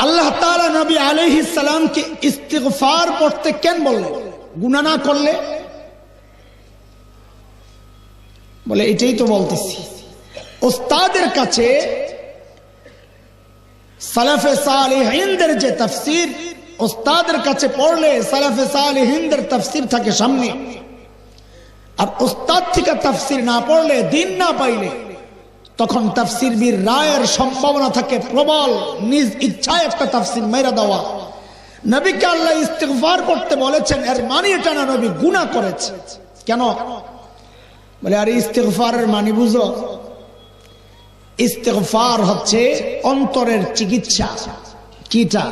আল্লাহ তাআলা নবী আলাইহিস সালামকে ইস্তিগফার পড়তে কেন বললেন গুনাহ না করলে? বলে, এটাই তো বলতেছি। ওস্তাদের কাছে যে ওস্তাদের কাছে পড়লে তাফসির থাকে সামনে। আর ওস্তাদ থেকে তাফসির না পড়লে, দিন না পাইলে তখন তাফসির বীর রায়ের সম্ভাবনা থাকে প্রবল। নিজ ইচ্ছায় একটা তাফসির মেরা দেওয়া। নবীকে আল্লাহ ইস্তেগফার করতে বলেছেন, এর মানে এটা না, নবী গুনাহ করেছে। কেন? বলে, আর ইস্তেগফারের মানে বুঝো? ইস্তেগফার হচ্ছে অন্তরের চিকিৎসা। কিটা?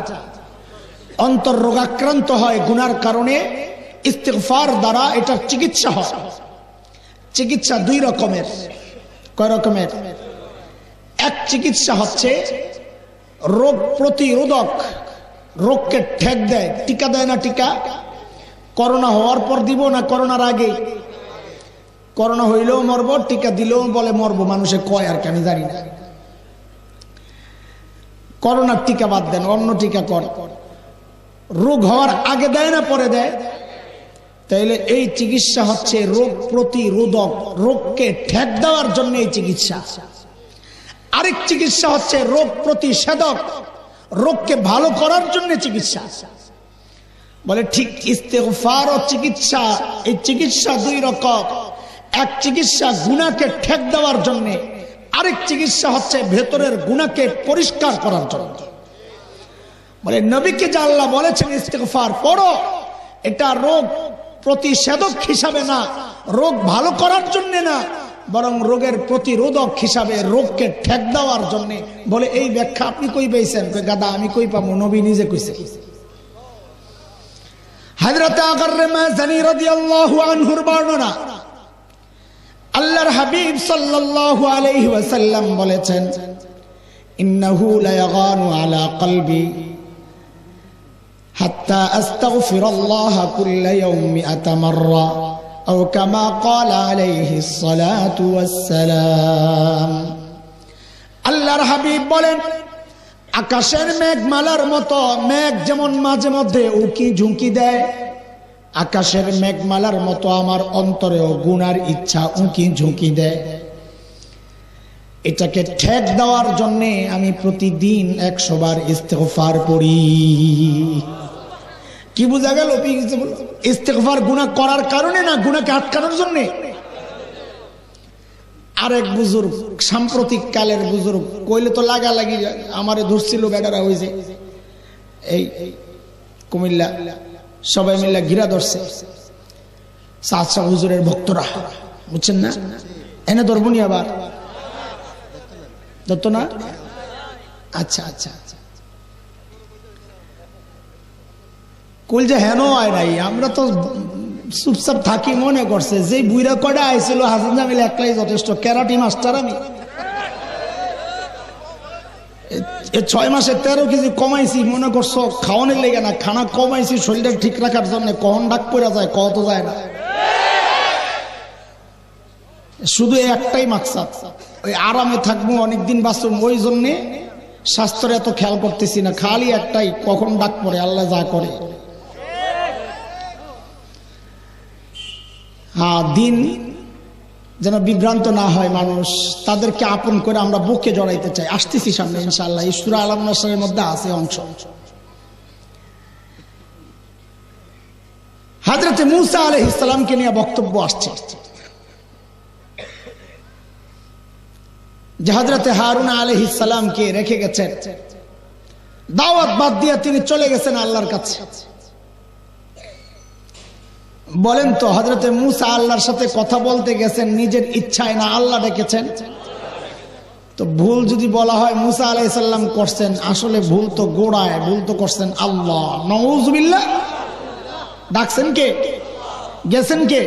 অন্তর রোগাক্রান্ত হয় গুনার কারণে ইস্তেগফার দ্বারা এটার চিকিৎসা হয়। চিকিৎসা দুই রকমের। কয় রকমের? এক চিকিৎসা হচ্ছে রোগ প্রতিরোধক, রোগকে ঠেক দেয়, টিকা দেয় না টিকা, করোনা হওয়ার পর দিব না করোনার আগে? করোনা হইলেও মরবো, টিকা দিলেও বলে মরবো, মানুষে কয় আর কি আমি জানি না। করোনার টিকা বাদ দেন, অন্য টিকা কর। রোগ হওয়ার আগে দেয় না, পরে দেয়। তাইলে এই চিকিৎসা হচ্ছে রোগ প্রতিরোধক, রোগকে ঠেক দেওয়ার জন্য এই চিকিৎসা। আরেক চিকিৎসা হচ্ছে রোগ প্রতিষেধক, রোগকে ভালো করার জন্য চিকিৎসা। বলে ঠিক ইস্তেগফার ও চিকিৎসা, এই চিকিৎসা দুই রকম। এক চিকিৎসা গুণাকে ঠেক দেওয়ার জন্য, আরেক চিকিৎসা হচ্ছে ভেতরের গুণাকে পরিষ্কার করার জন্য। বলে নবীকে আল্লাহ বলেছেন ইস্তেগফার পড়ো, এটা রোগ প্রতিষেধক হিসাবে না, রোগ ভালো করার জন্য না, বরং রোগের প্রতিরোধক হিসাবে রোগকে ঠেক দেওয়ার জন্য। বলে, এই ব্যাখ্যা আপনি কই পেয়েছেন? গাদা, আমি কই পাবো? নবী নিজে কইছে। হাজরত বলেছেন حتى أستغفر الله كل يوم مئة مرة أو كما قال عليه الصلاة والسلام আল্লাহর হাবিব বলেন আকাশের মেঘ মালার মতো মেঘ যেমন মাঝে মধ্যে উকি ঝুঁকি দেয় আকাশের মেঘমালার মতো আমার অন্তরেও গুনার ইচ্ছা উঁকি ঝুঁকি দেয় এটাকে ঠেক দেওয়ার জন্য আমি প্রতিদিন একশো বার ইস্তেফার পড়ি কি বোঝা গেল? ইস্তেফার গুণা করার কারণে না গুণাকে আটকানোর জন্যে? আরেক বুজুর্গ, সাম্প্রতিক কালের বুজুর্গ, কইলে তো লাগা লাগি আমারে ধরছিল, বেটারা হয়েছে এই কুমিল্লা, সবাই মিল্লা ঘিরা ধরছে। সাতশা হুজুরের ভক্তরা, বুঝছেন না? এনে ধরবনি আবার? ধরত না? আচ্ছা আচ্ছা আচ্ছা। কইল যে, হেন আয় নাই, আমরা তো চুপচাপ থাকি, মনে করছে। যে বুইরা কটা আইছিল, হাসান জামিল একলাই যথেষ্ট। ক্যারাটি মাস্টার আমি। ছয় মাসে তেরো কেজি কমাইছি, মনে করছ, খাওয়ানোর লেগে না, খানা কমাইছি শরীরটা ঠিক রাখার জন্য, কখন ডাক পড়া যায় কত যায় না। শুধু একটাই মাকসাদ, ওই আরামে থাকব, অনেকদিন বাঁচুম, ওই জন্যে স্বাস্থ্যের এত খেয়াল করতেছি না, খালি একটাই, কখন ডাক পড়ে, আল্লাহ যা করে। দিন যেন বিভ্রান্ত না হয় মানুষ, তাদেরকে আপন করে আমরা বুকে জড়াইতে চাই। আসতেছি সামনে ইনশাল্লাহ ইসুরা আলম নাসের মধ্যে আছে অংশ। হাজরতে মুসা আলহ ইসলামকে নিয়ে বক্তব্য আসছে। যে হাজরতে হারুনা আলহ ইসলামকে রেখে গেছেন। দাওয়াত বাদ দিয়ে তিনি চলে গেছেন আল্লাহর কাছে। বলেন তো হজরতে মুসা আল্লাহর সাথে কথা বলতে গেছেন, নিজের ইচ্ছায় না আল্লাহ ডেকেছেন? তো ভুল যদি বলা হয়, মুসা আলাইসাল্লাম করছেন, আসলে ভুল তো গোড়ায়, ভুল তো করছেন আল্লাহ। নজবিল্লা ডাকছেন কে? গেছেন কে?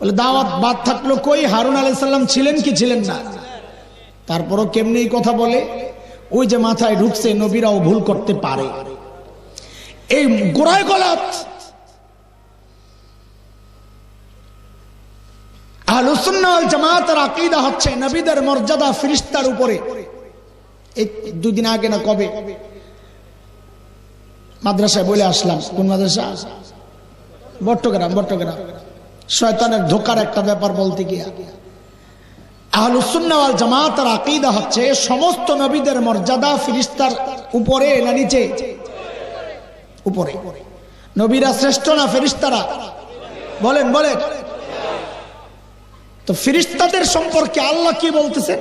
বলে, দাওয়াত বাদ থাকল কই? হারুন আলাইসাল্লাম ছিলেন কি ছিলেন না? তারপরও কেমনি কথা বলে? ওই যে মাথায় ঢুকছে, নবীরাও ভুল করতে পারে। এই গোড়ায় গলাত আহলুসুন্নাল জামাতের আকিদা হচ্ছে নবীদের মর্যাদা ফিরিস্তার উপরে। এই দুদিন আগে না কবে? মাদ্রাসায় বলে আসলাম। কোন মাদ্রাসা? বট্টগ্রাম বট্টগ্রাম। শয়তানের ধোকার একটা ব্যাপার বলতে গিয়া। আহলুসুন্নাওয়াল জামাতার আকিদা হচ্ছে সমস্ত নবীদের মর্যাদা ফিরিস্তার উপরে না নিচে? উপরে। নবীরা শ্রেষ্ঠ না ফেরিস্তারা? বলেন বলেন। তো ফিরিস্তাদের সম্পর্কে আল্লাহ কি বলতেছে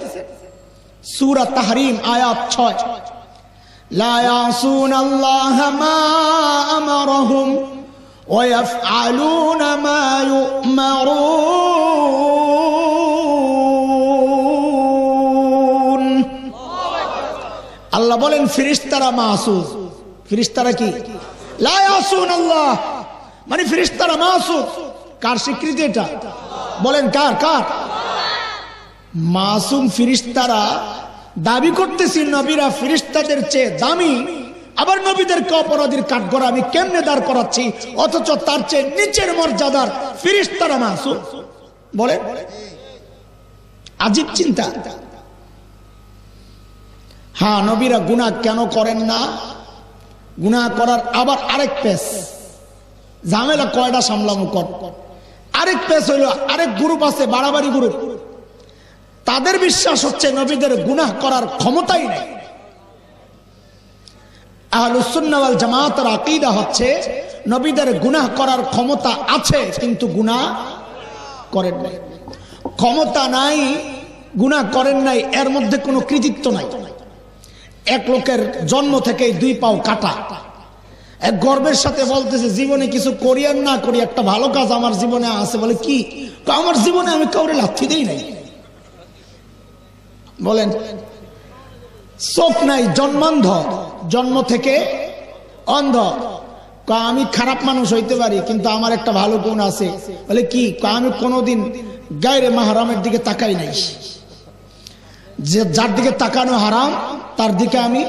সুরা তাহরিম আয়াত ছয় لا يعصون الله ما أمرهم ويفعلون ما يؤمرون আল্লাহ বলেন ফিরিস্তারা মাসুদ ফিরিস্তারা কি লা ইয়াসুন আল্লাহ মানে ফিরিস্তারা মাসুদ কার স্বীকৃতি এটা বলেন কার কার? মাসুম ফিরিস্তারা দাবি করতেছি, নবীরা ফিরিস্তাদের চেয়ে দামি, আবার নবীদেরকে অপরাধীর কাঠগড়া আমি কেমনে দাঁড় করাচ্ছি? অথচ তার চেয়ে নিচের মর্যাদার ফিরিস্তারা মাসুম। বলে আজিব চিন্তা। হ্যাঁ নবীরা গুণা কেন করেন না? গুণা করার আবার আরেক পেস ঝামেলা কয়টা সামলামো কর। আরেক পেস হইল আরেক গ্রুপ আছে, বাড়াবাড়ি গ্রুপ তাদের বিশ্বাস হচ্ছে নবীদের গুনাহ করার ক্ষমতাই নেই। আহলুসুন্নাওয়াল জামাতের আকিদা হচ্ছে, নবীদের গুনাহ করার ক্ষমতা আছে, কিন্তু গুনাহ করেন নাই। ক্ষমতা নাই, গুনাহ করেন নাই, এর মধ্যে কোনো কৃতিত্ব নাই। এক লোকের জন্ম থেকে দুই পাও কাটা। এক গর্বের সাথে বলতেছে, জীবনে কিছু করি আর না করি, একটা ভালো কাজ আমার জীবনে আছে। বলে, কি? আমার জীবনে আমি কাউরে লাথি দেই নাই। বলেন, চোখ নাই, জন্মান্ধ, জন্ম থেকে অন্ধ। আমি খারাপ মানুষ হইতে পারি, কিন্তু আমার একটা ভালো গুণ আছে। বলে, কি? আমি কোনোদিন গায়ের মাহারামের দিকে তাকাই নাই। যে যার দিকে তাকানো হারাম, তার দিকে আমি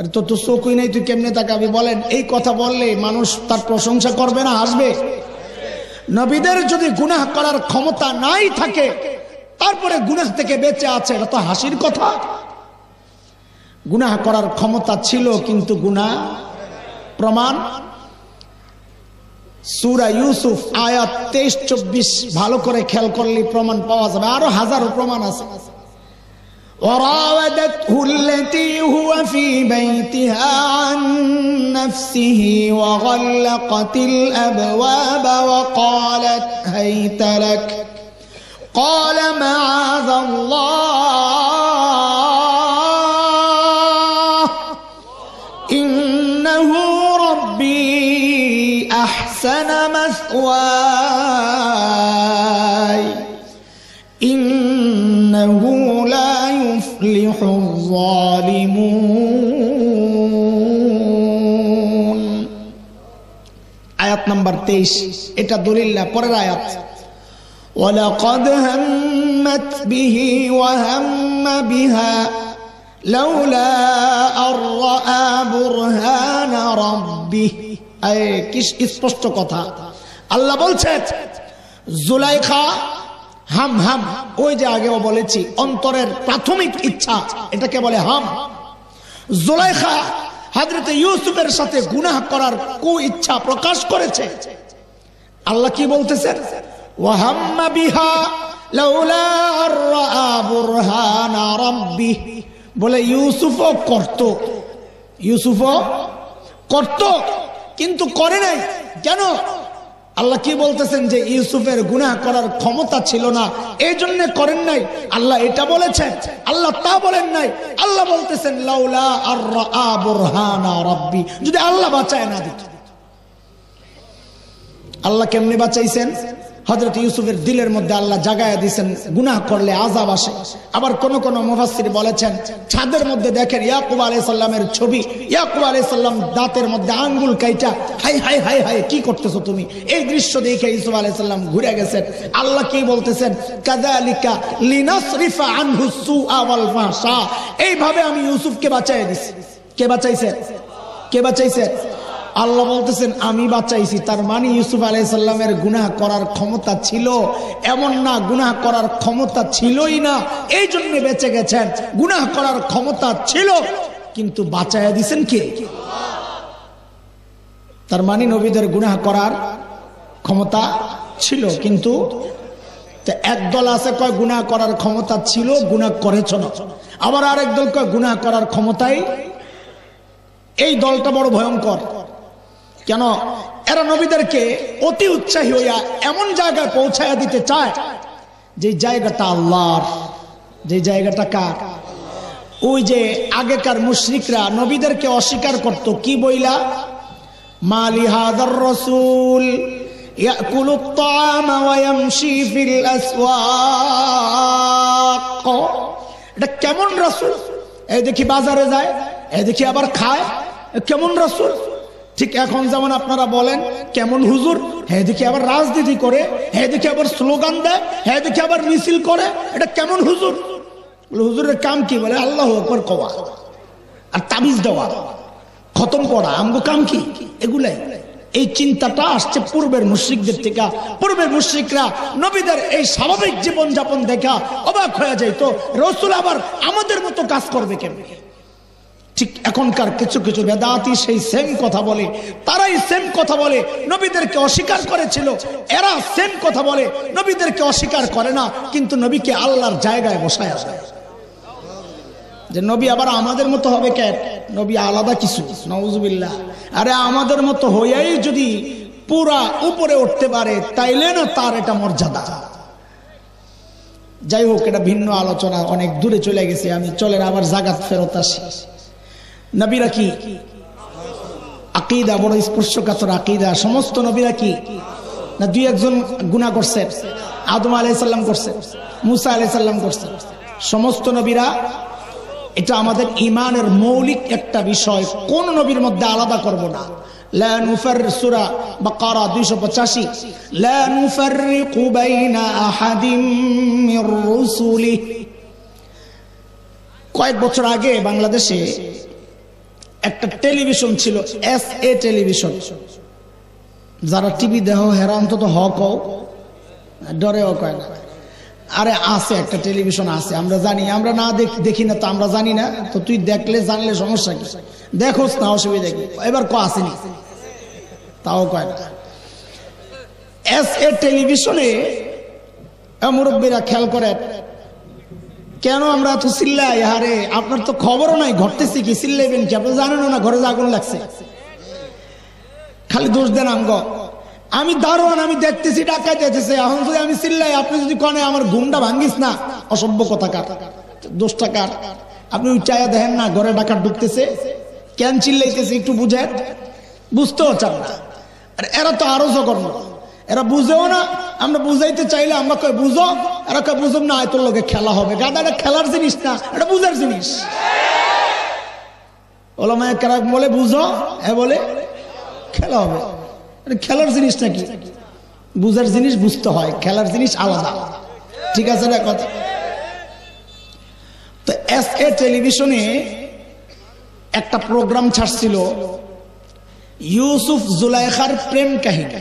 আরে তো তো চোখই নাই, তুই কেমনে তাকাবি বলেন? এই কথা বললে মানুষ তার প্রশংসা করবে না, আসবে? নবীদের যদি গুনাহ করার ক্ষমতা নাই থাকে, তারপরে গুনাহ থেকে বেঁচে আছে, এটা তো হাসির কথা। গুনাহ করার ক্ষমতা ছিল, কিন্তু গুনাহ প্রমাণ? সুরা ইউসুফ আয়াত তেইশ, চব্বিশ, ভালো করে খেয়াল করলে প্রমাণ পাওয়া যাবে। আরও হাজারো প্রমাণ আছে। وراودته التي هو في بيتها عن نفسه وغلقت الأبواب وقالت هيت لك. قال معاذ الله. إنه ربي أحسن مثواي. নাম্বার তেইশ এটা দলিল না পরের আয়াত ولقد همت به وهم بها لولا أن رأى برهان ربه এই কি স্পষ্ট কথা আল্লাহ বলছেন জুলাইখা হাম হাম ওই যে আগেও বলেছি অন্তরের প্রাথমিক ইচ্ছা এটাকে বলে হাম জুলাইখা হাজরতে ইউসুফের সাথে গুনাহ করার কু ইচ্ছা প্রকাশ করেছে। আল্লাহ কি বলতেছেন? ওয়াহাম্মা বিহা লাউলা রাআ বুরহানা রাব্বি। বলে, ইউসুফও করত। ইউসুফও করত, কিন্তু করে নাই। কেন? আল্লাহ কি বলতেছেন যে ইউসুফের গুনাহ করার ক্ষমতা ছিল না? এই জন্য করেন নাই। আল্লাহ এটা বলেছেন, আল্লাহ তা বলেন নাই। আল্লাহ বলতেছেন, লাউলা যদি আল্লাহ বাঁচায় না দিত। আল্লাহ কেমনে বাঁচাইছেন? হজরত ইউসুফের দিলের মধ্যে আল্লাহ জাগায় দিয়েছেন, গুনাহ করলে আজাব আসে। আবার কোন কোন মুফাসসির বলেছেন, ছাদের মধ্যে দেখেন ইয়াকুব আলাইহিস সালামের ছবি, ইয়াকুব আলাইহিস সালাম দাঁতের মধ্যে আঙ্গুল কাইটা, হাই হাই হাই হাই, কি করতেছো তুমি? এই দৃশ্য দেখে ইউসুফ আলাইহিস সালাম ঘুরে গেছেন। আল্লাহ কি বলতেছেন? কাযালিকা লিনাসরিফা আনহু সুআ ওয়াল ফাহশা। এইভাবে আমি ইউসুফকে বাঁচায় দিছি। কে বাঁচাইছে? কে বাঁচাইছে? আল্লাহ বলতেছেন, আমি বাঁচাইছি। তার মানে ইউসুফ আলাইসাল্লামের গুনাহ করার ক্ষমতা ছিল। এমন না, গুনাহ করার ক্ষমতা ছিলই না। এই জন্য বেঁচে গেছেন। গুনাহ করার ক্ষমতা ছিল, কিন্তু বাঁচাইয়া দিছেন কে? তার মানে নবীদের গুনাহ করার ক্ষমতা ছিল, কিন্তু একদল আছে, কয় গুনাহ করার ক্ষমতা ছিল, গুনাহ করেছ না। আবার আরেক দল কয় গুনাহ করার ক্ষমতাই এই দলটা বড় ভয়ঙ্কর। কেন? এরা নবীদেরকে অতি উৎসাহী হইয়া এমন জায়গায় পৌঁছাইয়া দিতে চায়, যে জায়গাটা আল্লাহর। যে জায়গাটা কার? ওই যে আগেকার মুশ্রিকরা নবীদেরকে অস্বীকার করত, কি বইলা? মালি রসুল এটা কেমন রসুল? এই দেখি বাজারে যায়, এই দেখি আবার খায় কেমন রসুল? ঠিক এখন যেমন আপনারা বলেন, কেমন হুজুর? হ্যাঁ দেখি আবার রাজনীতি করে হ্যাঁ দেখি আবার স্লোগান দেয় হ্যাঁ দেখি আবার মিছিল করে, এটা কেমন হুজুর? হুজুরের কাম কি? বলে, আল্লাহ আকবর কওয়া। আর তাবিজ দেওয়া। খতম করা, আমগো কাম কি? এগুলাই। এই চিন্তাটা আসছে পূর্বের মুশ্রিকদের থেকে। পূর্বের মুশ্রিকরা নবীদের এই স্বাভাবিক জীবন যাপন দেখা অবাক হয়ে যাইতো। রসুল আবার আমাদের মতো কাজ করবে কেমন? ঠিক এখনকার কিছু কিছু বেদাতি সেই সেম কথা বলে। তারাই সেম কথা বলে, নবীদেরকে অস্বীকার করেছিল। এরা সেম কথা বলে, নবীদেরকে অস্বীকার করে না, কিন্তু নবীকে আল্লাহর জায়গায় বসায় আসে। যে নবী আবার আমাদের মতো হবে কেন নবী আলাদা কিছু নওজুবিল্লাহ আরে আমাদের মতো হইয়াই যদি পুরা উপরে উঠতে পারে, তাইলে না তার এটা মর্যাদা। যাই হোক, এটা ভিন্ন আলোচনা, অনেক দূরে চলে গেছে, আমি চলেন আবার জাগাত ফেরত আসি। নবীরা কি? আকিদা, বড় স্পর্শকাতর আকিদা। সমস্ত নবীরা কি? না দুই একজন গুণা করছে? আদম আলাইসাল্লাম করছে? মুসা আলাইসাল্লাম করছে? সমস্ত নবীরা, এটা আমাদের ইমানের মৌলিক একটা বিষয়। কোন নবীর মধ্যে আলাদা করব না। কয়েক বছর আগে বাংলাদেশে একটা টেলিভিশন ছিল এস এ টেলিভিশন। যারা টিভি দেহ হেরা অন্তত হক ডরেও কয় না। আরে আছে একটা টেলিভিশন আছে, আমরা জানি, আমরা না দেখ- না তো আমরা জানি না, তো তুই দেখলে জানলে সমস্যা কি? দেখোস না, অসুবিধা কি? এবার ক আসেনি তাও কয় না। এস এ টেলিভিশনে মুরব্বীরা খেয়াল করেন কেন আমরা এত চিল্লাই হারে আপনার তো খবরও নাই, ঘটতেছে কি? চিল্লাইবেন কি? আপনি জানেন না, ঘরে আগুন লাগছে। খালি দোষ দেন আমগ। আমি দারোয়ান, আমি দেখতেছি টাকা দিতেছে এখন যদি আমি চিল্লাই আপনি যদি কনে আমার ঘুমটা ভাঙ্গিস না, অসভ্য কথা কার? দোষটা কার? আপনি উচ্চায়া দেখেন না, ঘরে ডাকা ঢুকতেছে। কেন চিল্লাইতেছে, একটু বুঝেন? বুঝতেও চান না। আর, এরা তো আরও জঘন্য। এরা বুঝেও না। আমরা বুঝাইতে চাইলে আমরা কই বুঝো? এরা কই বুঝব না তোর লোকে খেলা হবে। গাদা, এটা খেলার জিনিস না, এটা বুঝার জিনিস। ওলামায় বলে, বুঝো? হ্যাঁ বলে, খেলা হবে। খেলার জিনিস নাকি? বুঝার জিনিস বুঝতে হয়, খেলার জিনিস আলাদা। ঠিক আছে না কথা? তো এস এ টেলিভিশনে একটা প্রোগ্রাম ছাড়ছিল, ইউসুফ জুলাইখার প্রেম কাহিনী।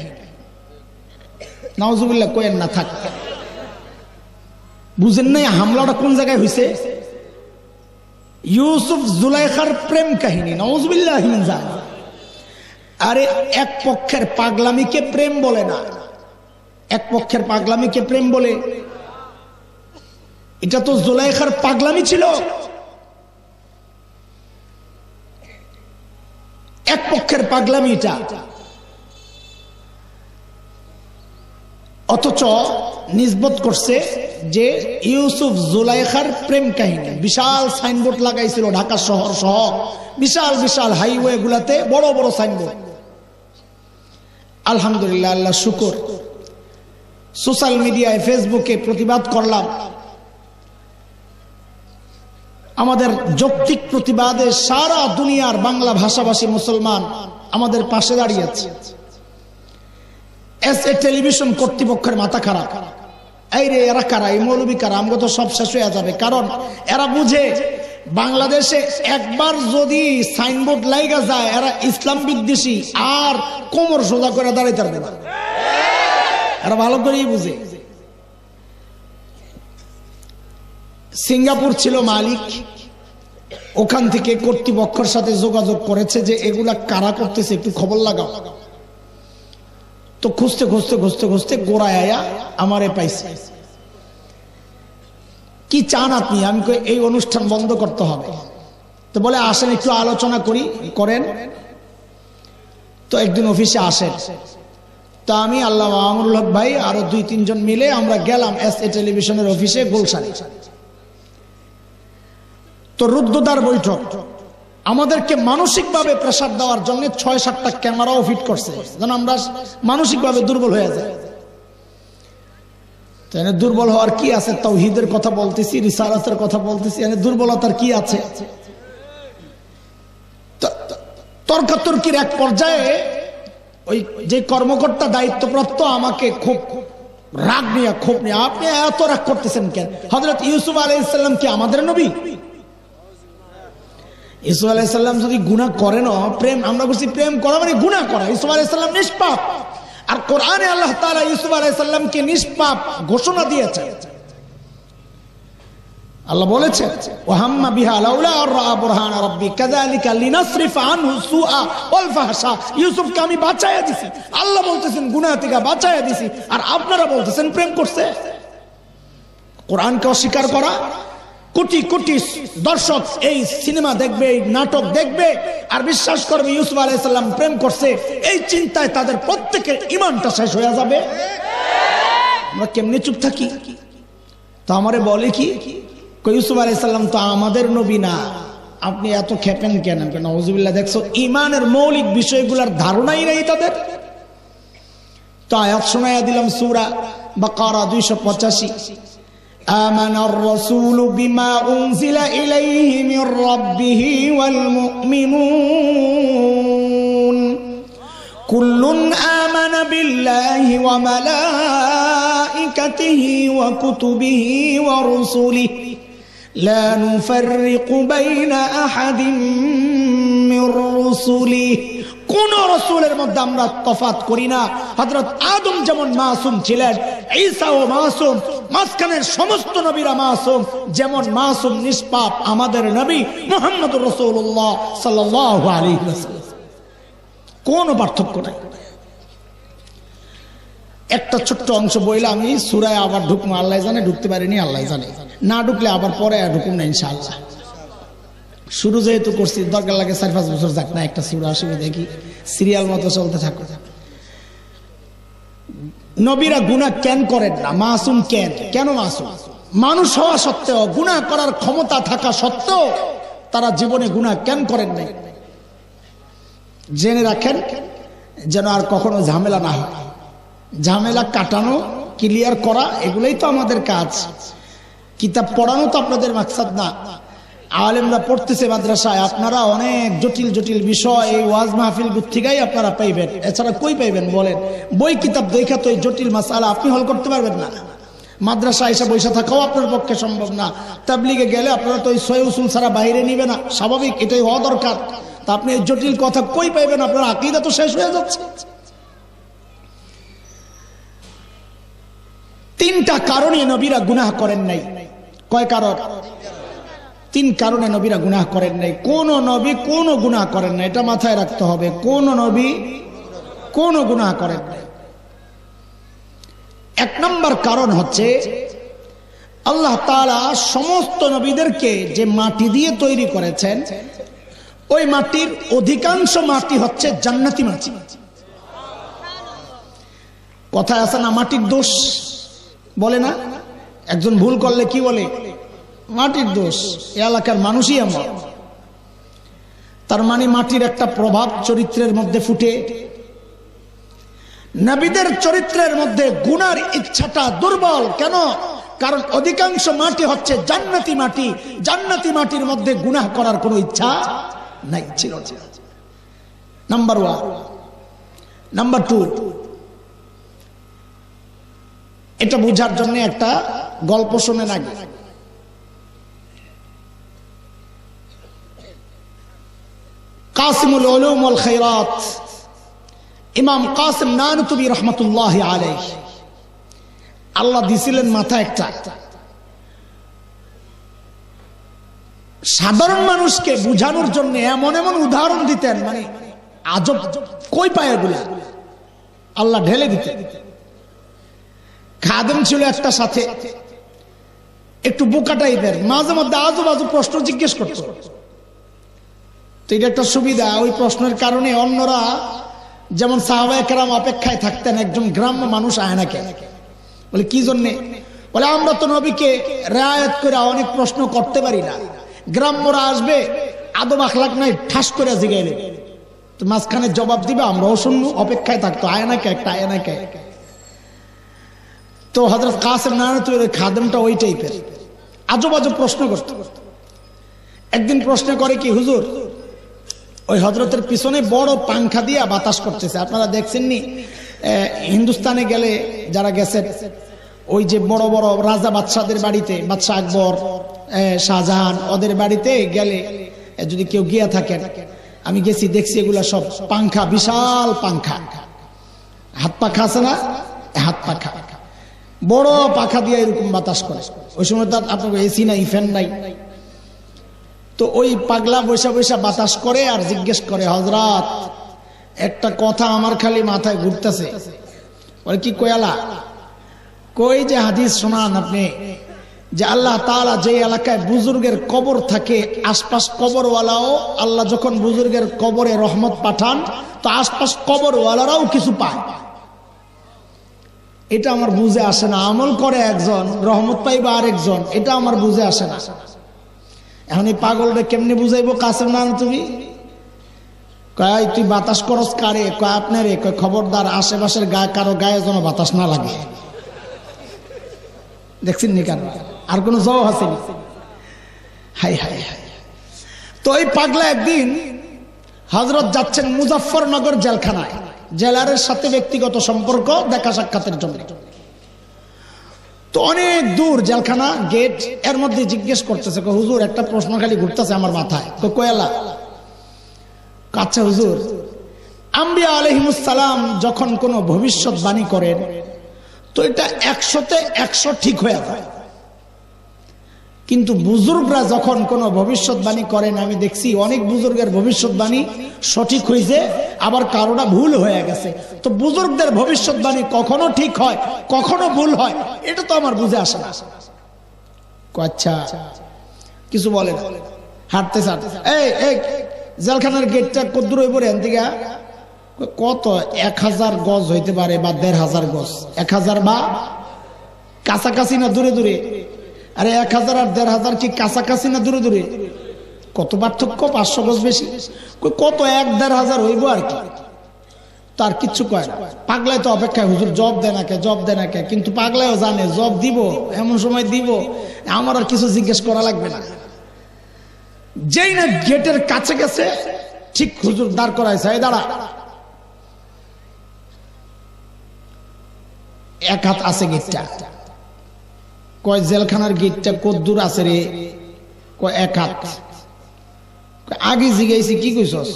নওয়াজুবিল্লাহ কোয়েন না, থাক। বুঝেন নাই হামলাটা কোন জায়গায় হয়েছে ইউসুফ জুলাইখার প্রেম কাহিনী নওয়াজুবিল্লাহ আরে, এক পক্ষের পাগলামিকে প্রেম বলে না। এক পক্ষের পাগলামিকে প্রেম বলে। এটা তো জুলাইখার পাগলামি ছিল। এক পক্ষের পাগলামি এটা। অথচ নিজবত করছে যে ইউসুফ জুলাইখার প্রেম কাহিনী। বিশাল সাইনবোর্ড লাগাইছিল ঢাকা শহর সহ। বিশাল বিশাল হাইওয়ে গুলাতে বড় বড় সাইনবোর্ড। আলহামদুলিল্লাহ, আল্লাহ শুকর। সোশ্যাল মিডিয়ায়, ফেসবুকে প্রতিবাদ করলাম। আমাদের যৌক্তিক প্রতিবাদে সারা দুনিয়ার বাংলা ভাষাভাষী মুসলমান আমাদের পাশে দাঁড়িয়েছে। এস এ টেলিভিশন কর্তৃপক্ষের মাথা খারাপ। এই রে, এরা কারা? এই মৌলবী কারা? আমাকে তো সব শেষ হয়ে যাবে। কারণ এরা বুঝে, বাংলাদেশে একবার যদি সাইনবোর্ড লাইগা যায়, এরা ইসলাম বিদ্বেষী আর কোমর সোজা করে দাঁড়াইতে পারবে না। এরা ভালো করেই বুঝে। সিঙ্গাপুর ছিল মালিক। ওখান থেকে কর্তৃপক্ষের সাথে যোগাযোগ করেছে যে, এগুলা কারা করতেছে একটু খবর লাগাও। তো খুঁজতে খুঁজতে খুঁজতে খুঁজতে গোড়ায় আয়া আমারে পাইছে। কি চান আপনি? আমি এই অনুষ্ঠান বন্ধ করতে হবে। তো বলে, আসেন, একটু আলোচনা করি, করেন। তো একদিন অফিসে আসেন তা আমি, আল্লাহ হক ভাই, আরও দুই, তিনজন মিলে আমরা গেলাম এস এ টেলিভিশনের অফিসে গুলশানে। তো রুদ্রদার বৈঠক। আমাদেরকে মানসিকভাবে প্রেসার দেওয়ার জন্য ছয় সাতটা ক্যামেরাও ফিট করছে। যেন আমরা মানসিকভাবে দুর্বল হয়ে যায় দুর্বল হওয়ার কি আছে? তৌহিদের কথা বলতেছি, রিসালাতের কথা বলতেছি, এনে দুর্বলতার কি আছে? তর্কাতর্কির এক পর্যায়ে ওই যে কর্মকর্তা দায়িত্বপ্রাপ্ত আমাকে খুব রাগ নিয়ে, খুব নিয়ে, আপনি এত রাগ করতেছেন কেন? হজরত ইউসুফ আলাইসাল্লাম কি আমাদের নবী? ইসুফ আলাইসাল্লাম যদি গুণা করেন প্রেম আমরা বলছি প্রেম করা মানে গুণা করা। ইসুফ আলাইসাল্লাম নিষ্পাপ। আর কোরআনে আল্লাহ তাআলা ইউসুফ আলাইসাল্লামকে নিষ্পাপ ঘোষণা দিয়েছে আল্লাহ বলেছেন ওহাম্মা বিহা আর রাব্বি, কাযালিকা লিনাসরিফ আনহু সুআ ওয়াল ফাহশা। আমি বাঁচায়া দিছি। আল্লাহ বলতেছেন, গুনাহ থেকে বাঁচায়া দিছি। আর আপনারা বলতেছেন, প্রেম করছে। কোরআনকে অস্বীকার করা কোটি কোটি দর্শক এই সিনেমা দেখবে, এই নাটক দেখবে, আর বিশ্বাস করবে ইউসুফ আলাইসাল্লাম প্রেম করছে। এই চিন্তায় তাদের প্রত্যেকের ইমানটা শেষ হয়ে যাবে। আমরা কেমনি চুপ থাকি? তো আমারে বলে কি ইউসুফ আলাইসাল্লাম তো আমাদের নবী না। আপনি এত খেপেন কেন? নজুবিল্লাহ দেখছ, ইমানের মৌলিক বিষয়গুলোর ধারণাই নেই তাদের। তো আয়াত শোনাইয়া দিলাম সুরা বাকারা দুইশো পঁচাশি। آمن الرسول بما أنزل إليه من ربه والمؤمنون. كل آمن بالله وملائكته وكتبه ورسله. لا نفرق بين أحد من رسله কোন রসুলের মধ্যে আমরা তফাত করি না হজরত আদম যেমন মাসুম ছিলেন ঈসাও মাসুম মাঝখানের সমস্ত নবীরা মাসুম যেমন মাসুম নিষ্পাপ আমাদের নবী মোহাম্মদ রসুল্লাহ সাল্লাহ আলী কোন পার্থক্য নাই একটা ছোট্ট অংশ বইলে আমি সুরায় আবার ঢুকবো, আল্লাহ জানে, ঢুকতে পারিনি, আল্লাহ জানে। না ঢুকলে আবার পরে ঢুকুম না, ইনশাআল্লাহ। শুরু যেহেতু করছি, দরকার লাগে চার পাঁচ বছর যাক না, একটা সুরা আসবে, দেখি সিরিয়াল মতো চলতে থাকো নবীরা গুণা কেন করেন না? মাসুম কেন? কেন মাসুম? মানুষ হওয়া সত্ত্বেও, গুণা করার ক্ষমতা থাকা সত্ত্বেও তারা জীবনে গুণা কেন করেন নাই? জেনে রাখেন, যেন আর কখনো ঝামেলা না হয়। ঝামেলা কাটানো ক্লিয়ার করা, এগুলোই তো আমাদের কাজ। কিতাব পড়ানো তো আপনাদের মাকসাদ না। আলেমরা পড়তেছে মাদ্রাসায়, আপনারা অনেক জটিল জটিল বিষয়, এই ওয়াজ মাহফিল গুত্থিকাই আপনারা পাইবেন। এছাড়া কই পাইবেন বলেন? বই, কিতাব দেখা তো এই জটিল মাসালা, আপনি হল করতে পারবেন না। মাদ্রাসা এসে বসে থাকাও আপনার পক্ষে সম্ভব না। তাবলিগে গেলে আপনারা তো ওই সই উসুল ছাড়া বাইরে নিবে না। স্বাভাবিক, এটাই হওয়া দরকার। তা আপনি এই জটিল কথা কই পাইবেন? আপনার আকিদা তো শেষ হয়ে যাচ্ছে। তিনটা কারণে নবীরা গুনাহ করেন নাই। কয় কারণ? তিন কারণে নবীরা গুনাহ করেন নাই। কোন নবী কোন গুনাহ করেন নাই। এটা মাথায় রাখতে হবে। কোন নবী কোন গুনাহ করেন নাই। এক নম্বর কারণ হচ্ছে, আল্লাহ তাআলা সমস্ত নবীদেরকে যে মাটি দিয়ে তৈরি করেছেন, ওই মাটির অধিকাংশ মাটি হচ্ছে জান্নাতি মাটি। কথায় আছে না, মাটির দোষ? বলে না? একজন ভুল করলে কি বলে? মাটির দোষ। এলাকার মানুষই এমন তার মানে মাটির একটা প্রভাব চরিত্রের মধ্যে ফুটে। নবীদের চরিত্রের মধ্যে গুনার ইচ্ছাটা দুর্বল। কেন? কারণ অধিকাংশ মাটি হচ্ছে জান্নাতি মাটি। জান্নাতি মাটির মধ্যে গুনাহ করার কোনো ইচ্ছা নাই, ছিল নাম্বার ওয়ান নাম্বার টু এটা বুঝার জন্য একটা গল্প শোনেন আগে। কাসিমুল উলুম ওয়াল খায়রাত। ইমাম কাসিম নানতুবি রহমতুল্লাহ আলাইহ। আল্লাহ দিছিলেন মাথা একটা। সাধারণ মানুষকে বুঝানোর জন্য এমন এমন উদাহরণ দিতেন মানে আজব কই পায় এগুলা? আল্লাহ ঢেলে দিতেন। খাদেম ছিল একটা সাথে। একটু বোকা টাইপের। মাঝে মধ্যে আজব আজব প্রশ্ন জিজ্ঞেস করতো। এটা একটা সুবিধা, ওই প্রশ্নের কারণে অন্যরা যেমন সাহাবাহাম অপেক্ষায় থাকতেন, একজন গ্রাম্য মানুষ আয়নাকে বলে, কি জন্যে? বলে, আমরা তো নবীকে রেয়ায়ত করে অনেক প্রশ্ন করতে পারি না। গ্রাম্যরা আসবে, আদব আখলাক নাই, ঠাস করে জিগাইলে তো মাঝখানে জবাব দিবে, আমরাও শুনব, অপেক্ষায় থাকতো আয়নাকে একটা আয়নাকে তো হজরত কাসেম নারায়ণ খাদেমটা ওই টাইপের। আজব আজব প্রশ্ন করত। একদিন প্রশ্ন করে কি, হুজুর, ওই হজরতের পিছনে বড় পাংখা দিয়া বাতাস করতেছে। আপনারা দেখছেননি? হিন্দুস্তানে গেলে যারা গেছেন, ওই যে বড় বড় রাজা বাদশাদের বাড়িতে, বাদশাহ আকবর শাহজাহান, ওদের বাড়িতে গেলে যদি কেউ গিয়া থাকেন, আমি গেছি, দেখছি এগুলা সব পাংখা, বিশাল পাংখা। হাত পাখা আছে না? হাত পাখা বড় পাখা দিয়ে এরকম বাতাস করে। ওই সময় তো আপনার এসি নাই ফ্যান নাই। তো ওই পাগলা বৈশা বৈশা বাতাস করে আর জিজ্ঞেস করে হজরত একটা কথা আমার খালি মাথায় ঘুরতেছে। কি কয়ালা কই যে হাদিস শোনান আপনি, যে আল্লাহ তালা যে এলাকায় বুজুর্গের কবর থাকে, আশপাশ কবরওয়ালাও আল্লাহ যখন বুজুর্গের কবরে রহমত পাঠান, তো আশপাশ কবরওয়ালারাও কিছু পায়। এটা আমার বুঝে আসে না। আমল করে একজন, রহমত পাইবা আরেকজন, এটা আমার বুঝে আসে না। এখন এই পাগলটা কেমনি বুঝাইবো? কাসেম না তুমি? কয় তুই বাতাস করস কারে? কয়, আপনারে কয়, খবরদার, আশেপাশের গায়ে কারও গায়ে যেন বাতাস না লাগে। দেখছেন নি কেন? আর কোনো জবাব আসেনি হাই হাই হাই তো ওই পাগলা একদিন হজরত যাচ্ছেন মুজাফরনগর জেলখানায়। জেলারের সাথে ব্যক্তিগত সম্পর্ক, দেখা সাক্ষাতের জন্য। তো অনেক দূর জেলখানা, গেট, এর মধ্যে জিজ্ঞেস করতেছে হুজুর, একটা প্রশ্ন খালি ঘুরতেছে আমার মাথায়। কয়লা কাচ্চা, হুজুর, আম্বিয়া আলহিমুসালাম যখন কোনো ভবিষ্যৎবাণী করেন, তো এটা একশোতে একশো ঠিক হয়ে যায়। কিন্তু বুজুর্গরা যখন কোনো ভবিষ্যৎবাণী করেন, আমি দেখছি অনেক বুজুর্গের ভবিষ্যৎবাণী সঠিক হয়েছে আবার কারোটা ভুল হয়ে গেছে। তো বুজুর্গদের ভবিষ্যৎবাণী কখনো ঠিক হয়, কখনো ভুল হয়, এটা তো আমার বুঝে আসে না। আচ্ছা কিছু বলে না। হাঁটতে চান। এই জেলখানার গেটটা কদ্দুর রেন থেকে। কত? এক হাজার গজ হইতে পারে বা দেড় হাজার গজ? এক হাজার বা? কাছাকাছি না দূরে দূরে? আরে এক হাজার আর দেড় হাজার কি কাছাকাছি না দূরে দূরে? কত পার্থক্য? পাঁচশো গজ বেশি। কত এক দেড় হাজার হইব আর কি? তার কিচ্ছু কয় না। পাগলায় তো অপেক্ষায়, হুজুর জব দেয় নাকে জব দেয় নাকে কিন্তু পাগলায়ও জানে, জব দিব, এমন সময় দিব, আমার আর কিছু জিজ্ঞেস করা লাগবে না। যেই না গেটের কাছে গেছে, ঠিক হুজুর দাঁড় করাইছে দাঁড়া। এক হাত আছে গেটটা। কয় জেলখানার গেটটা কদ্দুর আছে রে? কয় এক হাত। আগে জিগাইছি, কি কইছস?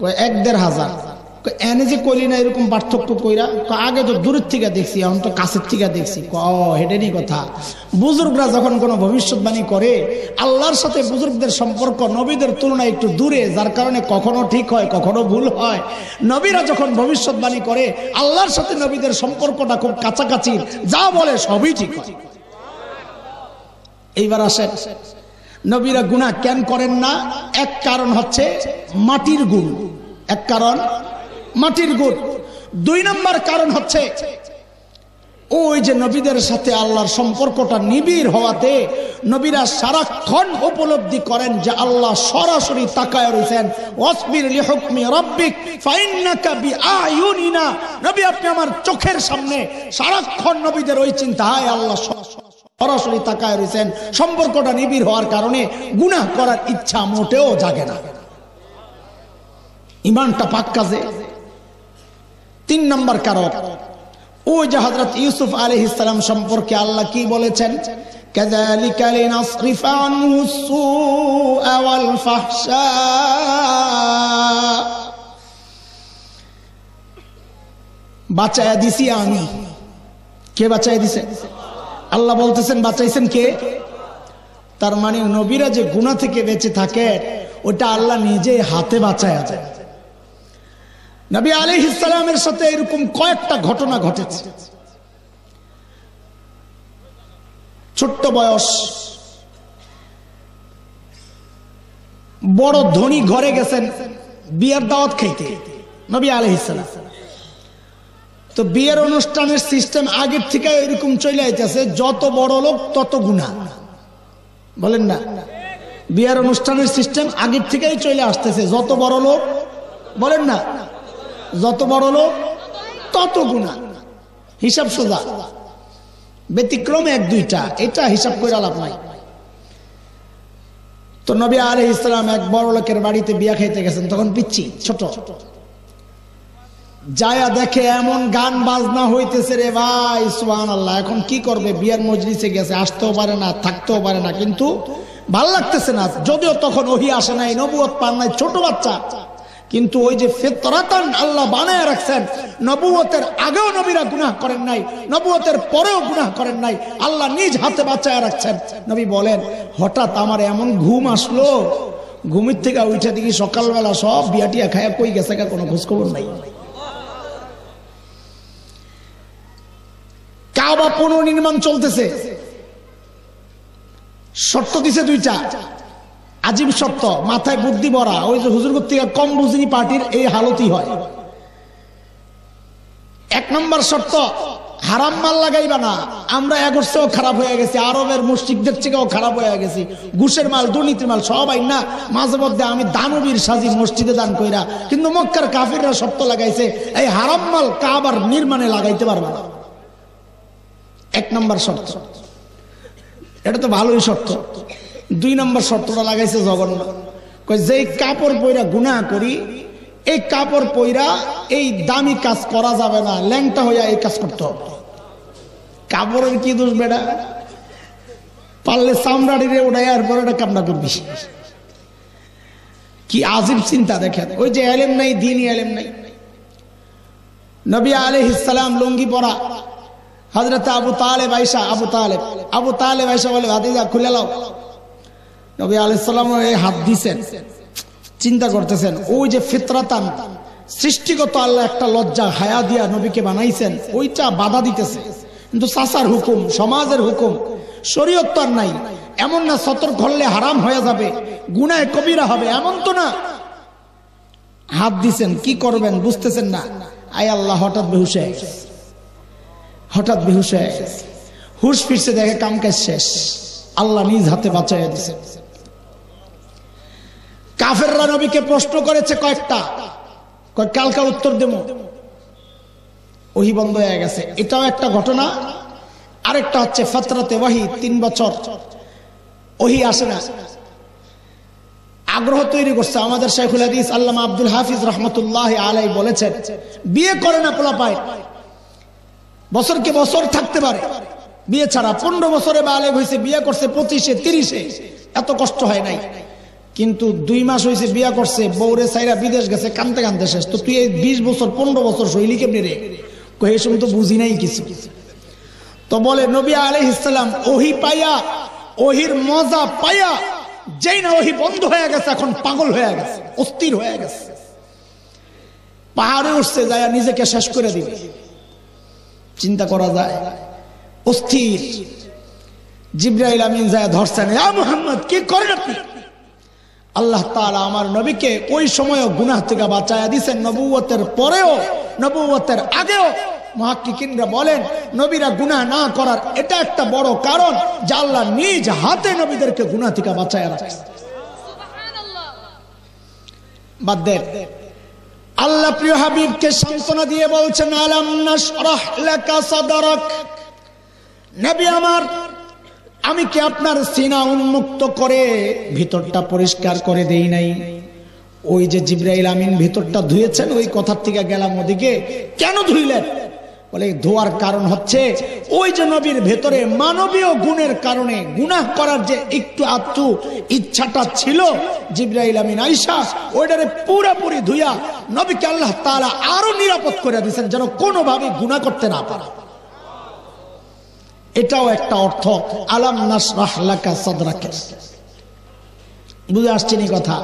কয় এক দেড় হাজার। এনে যে করি না এরকম পার্থক্য কইরা আগে তো দূরের থেকে দেখছি, এখন তো কাছের থেকে দেখছি। ও হেডেনি কথা। বুজুর্গরা যখন কোনো ভবিষ্যৎবাণী করে, আল্লাহর সাথে বুজুর্গদের সম্পর্ক নবীদের তুলনায় একটু দূরে, যার কারণে কখনো ঠিক হয়, কখনো ভুল হয়। নবীরা যখন ভবিষ্যৎবাণী করে, আল্লাহর সাথে নবীদের সম্পর্কটা খুব কাছাকাছি, যা বলে সবই ঠিক হয়। এইবার আসেন। নবীরা গুণা কেন করেন না? এক কারণ হচ্ছে মাটির গুণ। এক কারণ, মাটির গুণ। দুই নম্বর কারণ হচ্ছে ওই যে নবীদের সাথে আল্লাহর সম্পর্কটা নিবিড় হওয়াতে নবীরা সারাক্ষণ উপলব্ধি করেন যে আল্লাহ সরাসরি তাকায় রয়েছেন অসবির লিহকমি রব্বিক নবী, আপনি আমার চোখের সামনে সারাক্ষণ নবীদের ওই চিন্তা, হায় আল্লাহ, সরাসরি তাকায় রয়েছেন সম্পর্কটা নিবিড় হওয়ার কারণে গুনাহ করার ইচ্ছা মোটেও জাগে না ইমানটা পাক্কা যে তিন নম্বর কারণ ওই যে হজরত ইউসুফ আলহ ইসলাম সম্পর্কে আল্লাহ কি বলেছেন كذلك لنصرف عنه السوء والفحشاء বাঁচায়া দিছি আমি কে বাঁচাই দিছে আল্লাহ বলতেছেন, বাঁচাইছেন কে? তার মানে নবীরা যে গুণা থেকে বেঁচে থাকে, ওটা আল্লাহ নিজে হাতে বাঁচায় যায় নবী আলী ইসলামের সাথে এরকম কয়েকটা ঘটনা ঘটেছে। ছোট্ট বয়স, বড় ধনী ঘরে গেছেন, বিয়ের দাওয়াত খাইতে। নবী আলহ তো বিয়ের অনুষ্ঠানের সিস্টেম আগের থেকে এরকম চলে আইতেছে, যত বড় লোক তত গুণা। বলেন না? বিয়ের অনুষ্ঠানের সিস্টেম আগের থেকেই চলে আসতেছে, যত বড় লোক, বলেন না? যত বড় লোক তত গুণা। হিসাব সোজা। ব্যতিক্রম এক দুইটা, এটা হিসাব করে লাভ নাই। তো নবী আলহ ইসলাম এক বড় লোকের বাড়িতে বিয়া খাইতে গেছেন, তখন পিচ্ছি, ছোট। যায়া দেখে এমন গান বাজনা হইতেছে রে ভাই সুহান আল্লাহ এখন কি করবে? বিয়ার মজলিসে গেছে, আসতেও পারে না, থাকতেও পারে না। কিন্তু ভালো লাগতেছে না। যদিও তখন ওহি আসে নাই, নবুয়ত পান নাই, ছোট বাচ্চা। কিন্তু ওই যে ফেতরাতান আল্লাহ বানায় রাখছেন, নবুয়তের আগেও নবীরা গুনাহ করেন নাই, নবুয়তের পরেও গুনাহ করেন নাই, আল্লাহ নিজ হাতে বাঁচায় রাখছেন। নবী বলেন, হঠাৎ আমার এমন ঘুম আসলো, ঘুমের থেকে উঠে দেখি সকালবেলা সব বিয়াটিয়া খায়া কই গেছে কোনো খোঁজখবর নাই। কাবা পুনর্নির্মাণ চলতেছে। শর্ত দিছে দুইটা। আজীব শর্ত, মাথায় বুদ্ধি ভরা। ওই যে হুজুর কর্তৃক কম বুঝিনি পার্টির এই হালতই হয়। এক নম্বর শর্ত, হারাম মাল লাগাইবা না। আমরা এগোরছেও খারাপ হয়ে গেছি, আরবের মুসিকদের থেকেও খারাপ হয়ে গেছি। ঘুষের মাল, দুর্নীতির মাল, সবাই না, মাঝে মধ্যে আমি দানবীর সাজি মসজিদে দান কইরা, কিন্তু মক্কার কাফিররা শর্ত লাগাইছে, এই হারাম মাল কাবার নির্মাণে লাগাইতে পারবে না। এক নম্বর শর্ত। এটা তো ভালোই শর্ত। দুই নম্বর শর্তটা লাগাইছে জগন্নাথ যে কাপড় পইরা গুণা করি, এই কাপড় পইরা এই দামি কাজ করা যাবে না, ল্যাংটা হইয়া এই কাজ করতে হবে। কাপড়ের কি দোষ বেড়া পারলে চামড়াড়িরে ওটাই আর পরে এটা কামনা করবি। কি আজিব চিন্তা দেখেন। ওই যে এলেম নাই, দিনই এলেম নাই। নবী আলহ ইসালাম লুঙ্গি পরা হজরত আবু তালে বাইসা আবু তালে আবু তালে বাইসা বলে, ভাতিজা, খুলে লাও নবী আলাইসাল্লাম এই হাত দিছেন। চিন্তা করতেছেন, ওই যে ফিতরাতান সৃষ্টিগত আল্লাহ একটা লজ্জা, হায়া দিয়া নবীকে বানাইছেন, ওইটা বাধা দিতেছে। কিন্তু সাসার হুকুম, সমাজের হুকুম, শরীয়ত নাই। এমন না সতর্ক হলে হারাম হয়ে যাবে, গুনায় কবিরা হবে, এমন তো না। হাত দিছেন, কি করবেন বুঝতেছেন না? আয় আল্লাহ, হঠাৎ গেছে। হঠাৎ বেহুশ হয়ে হুশ ফিরছে, দেখে কাম কাজ শেষ। আল্লাহ নিজ হাতে বাঁচাইয়া দিছে। কাফেররা নবীকে প্রশ্ন করেছে কয়েকটা। কালকা উত্তর দেব। ওহি বন্ধ হয়ে গেছে। এটাও একটা ঘটনা। আরেকটা হচ্ছে ফতরাতে ওয়াহি, তিন বছর। ওহি আসে না। আগ্রহ তৈরি করছে। আমাদের শেখুল হাদিস আল্লামা আব্দুল হাফিজ রহমতুল্লাহ আলাই বলেছেন, বিয়ে করে না পোলাপায় বছরকে বছর থাকতে পারে। বিয়ে ছাড়া পনেরো বছরে বালেগ হয়েছে, বিয়ে করছে পঁচিশে, তিরিশে। এত কষ্ট হয় নাই। কিন্তু দুই মাস হয়েছে বিয়া করছে বৌরে সাইরা বিদেশ গেছে, কানতে কানতে শেষ। তো তুই এই বিশ বছর, পনেরো বছর শৈলী কেমনি রে? এই সময় তো বুঝি নাই কিছু। তো বলে, নবী আলহ ইসলাম ওহি পাইয়া, ওহির মজা পাইয়া, যেই না ওহি বন্ধ হয়ে গেছে, এখন পাগল হয়ে গেছে, অস্থির হয়ে গেছে। পাহাড়ে উঠছে যায় নিজেকে শেষ করে দিবে। চিন্তা করা যায়। অস্থির। জিব্রাইল আমিন যায় ধরছেন মোহাম্মদ, কি করেন আপনি? আল্লাহ তালা আমার নবীকে ওই সময় গুনাহ থেকে বাঁচায়া দিছেন। নবুয়তের পরেও নবুয়তের আগেও মহাকিকিনরা বলেন, নবীরা গুনাহ না করার এটা একটা বড় কারণ যে আল্লাহ নিজ হাতে নবীদেরকে গুনাহ থেকে বাঁচায় রাখছে বাদ দেন আল্লাহ প্রিয় হাবিবকে সান্ত্বনা দিয়ে বলছেন, আলাম নাশরাহ লেখা সাদারক। নবী আমার, আমি কি আপনার সিনা উন্মুক্ত করে ভিতরটা পরিষ্কার করে দেই নাই? ওই যে জিব্রাইল আমিন ভিতরটা ধুয়েছেন, ওই কথার থেকে গেলাম ওদিকে। কেন ধুইলেন? বলে ধোয়ার কারণ হচ্ছে ওই যে নবীর ভেতরে মানবীয় গুণের কারণে গুনাহ করার যে একটু আত্মু ইচ্ছাটা ছিল, জিব্রাইল আমিন আইসা ওইটারে পুরাপুরি ধুইয়া নবীকে আল্লাহ তাআলা আরও নিরাপদ করে দিয়েছেন যেন কোনোভাবে গুনাহ করতে না পারে। এটাও একটা অর্থ, আলাম নাসরাহ লাকা সাদরাকা। বুঝে আসছে নি কথা?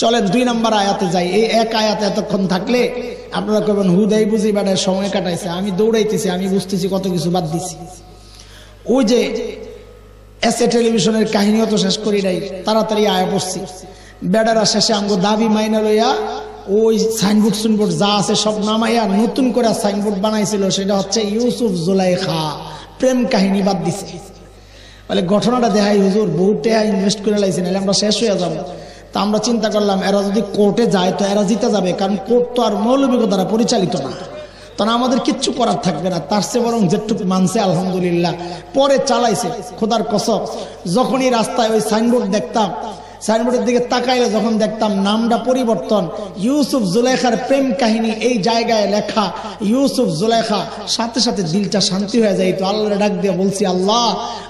চলেন, দুই নম্বর আয়াতে যাই। এই এক আয়াতে এতক্ষণ থাকলে আপনারা করবেন, হুদাই বুঝি বেড়ায় সময় কাটাইছে। আমি দৌড়াইতেছি, আমি বুঝতেছি, কত কিছু বাদ দিছি। ওই যে এসে টেলিভিশনের কাহিনীও তো শেষ করি নাই, তাড়াতাড়ি আয়া পড়ছি। বেড়ারা শেষে আমগো দাবি মাইনা লইয়া ওই সাইনবোর্ড সুইনবোর্ড যা আছে সব নামাইয়া নতুন করে সাইনবোর্ড বানাইছিল, সেটা হচ্ছে ইউসুফ জুলাইখা। প্রেম কাহিনী বাদ দিছে। বলে, ঘটনাটা দেখাই হুজুর, বহুত টাকা ইনভেস্ট করে লাইছে, নাহলে আমরা শেষ হয়ে যাব। তা আমরা চিন্তা করলাম, এরা যদি কোর্টে যায় তো এরা জিতে যাবে, কারণ কোর্ট তো আর মৌলবিক দ্বারা পরিচালিত না। তখন আমাদের কিচ্ছু করার থাকবে না। তার চেয়ে বরং যেটুকু মানছে, আলহামদুলিল্লাহ। পরে চালাইছে, খোদার কসব। যখনই রাস্তায় ওই সাইনবোর্ড দেখতাম সাইনবোর্ডের দিকে তাকাইলে যখন দেখতাম নামটা পরিবর্তন, ইউসুফ জুলেখার প্রেম কাহিনী এই জায়গায় লেখা, ইউসুফ জুলেখা সাথে সাথে দিলটা শান্তি হয়ে যাইতো আল্লাহ ডাক দিয়ে বলছি, আল্লাহ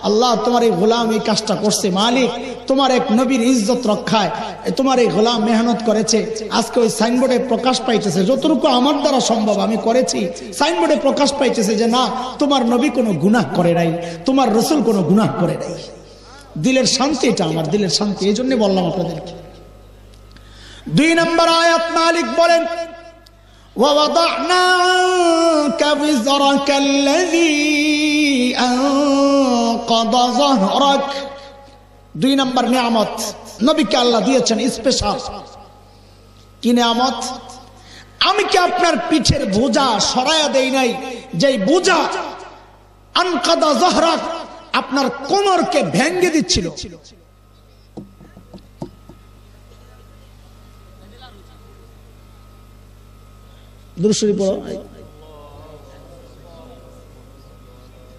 আল্লাহ, তোমার এই গোলাম এই কাজটা করছে মালিক। তোমার এক নবীর ইজ্জত রক্ষায়, তোমার এই গোলাম মেহনত করেছে। আজকে ওই সাইনবোর্ডে প্রকাশ পাইতেছে, যতটুকু আমার দ্বারা সম্ভব আমি করেছি। সাইনবোর্ডে প্রকাশ পাইতেছে যে, না, তোমার নবী কোনো গুনাহ করে নাই, তোমার রসুল কোনো গুনাহ করে নাই। দিলের শান্তি, এটা আমার দিলের শান্তি, এই জন্য বললাম আপনাদেরকে। দুই নম্বর আয়াত মালিক বলেন দুই নম্বর নিয়ামত, নবীকে আল্লাহ দিয়েছেন স্পেশাল কি নিয়ামত? আমি কি আপনার পিঠের বোঝা সরায়া দেই নাই? যে বোঝা আনকাদা জহরাক আপনার কোমরকে ভেঙ্গে দিচ্ছিল।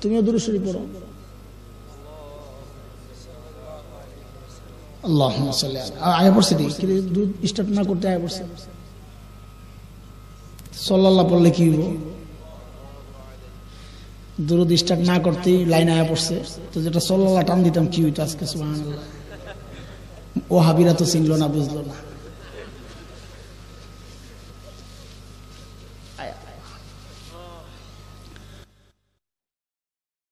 তুমিও দুরুশরী পড়ো। আল্লাহ আয়া পড়ছে স্টার্ট না করতে আয়া পড়ছে। সল্লাহ পড়লে কি হইব? দুরুদ ডিস্টার্ব না করতেই লাইন আয়া পড়ছে। তো যেটা সল্লাহ টান দিতাম কি হইতো আজকে সুহান ও হাবিরা তো চিনলো না, বুঝলো না।